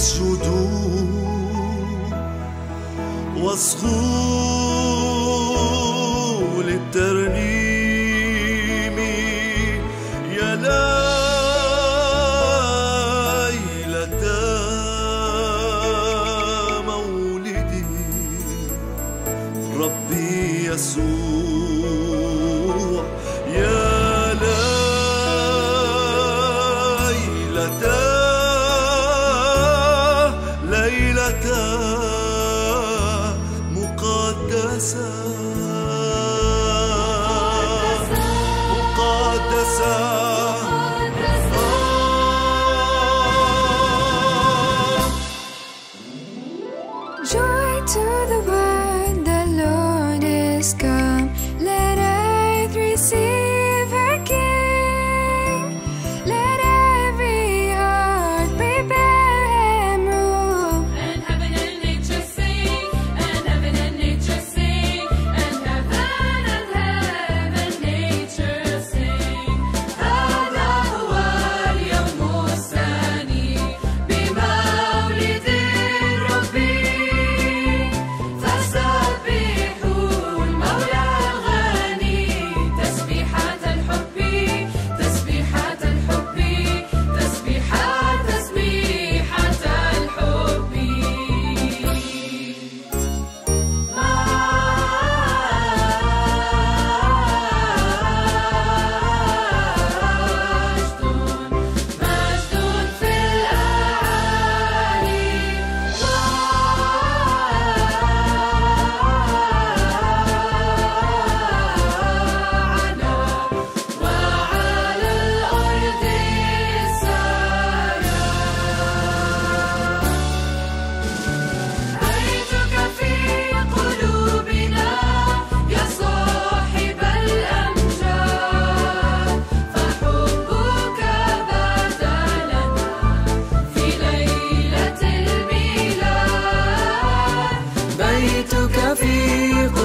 واسجدوا واصغوا بيتك في قلبي